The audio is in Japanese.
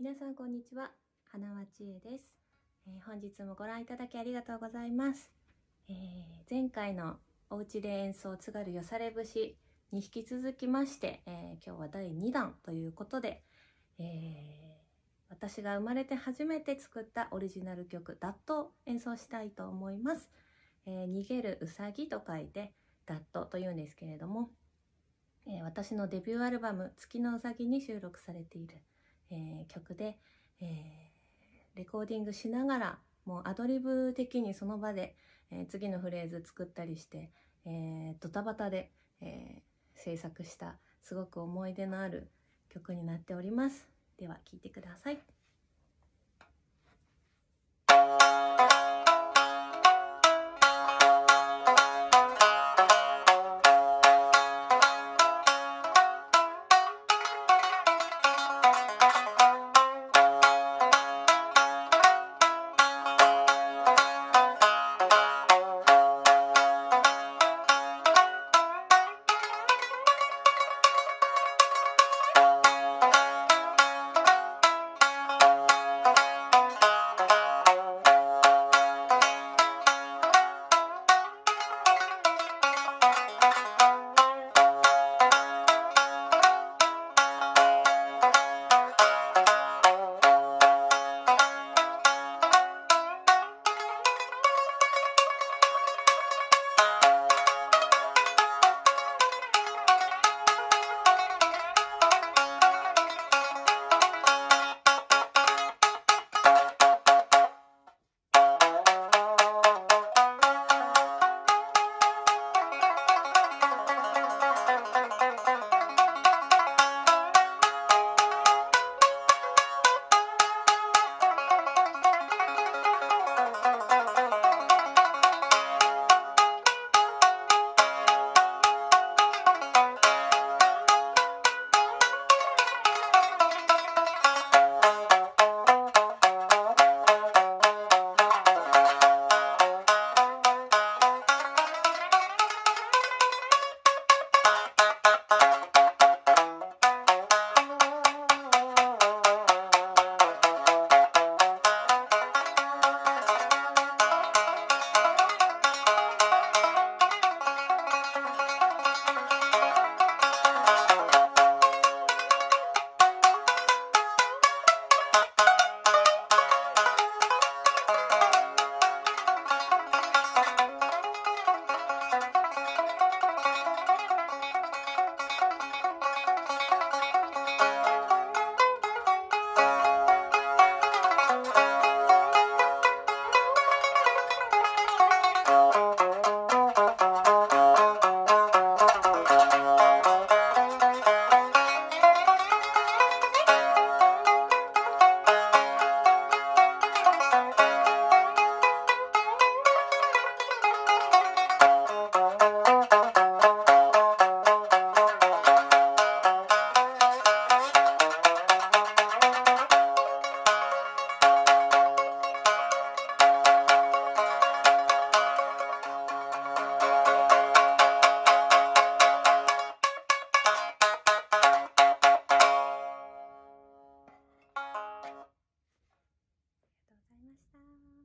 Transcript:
皆さんこんにちは。花輪千恵です、えー本日もご覧いただきありがとうございます、えー前回のお家で演奏津軽よされ節に引き続きまして、えー今日は第2弾ということで、え私が生まれて初めて作ったオリジナル曲、ダット演奏したいと思います。え逃げるうさぎと書いて、ダットと言うんですけれども、え私のデビューアルバム、月のうさぎに収録されている、えー曲で、えーレコーディングしながら、もうアドリブ的にその場で、えー次のフレーズ作ったりして、えードタバタで、えー制作した、すごく思い出のある曲になっております。では、聴いてください。ました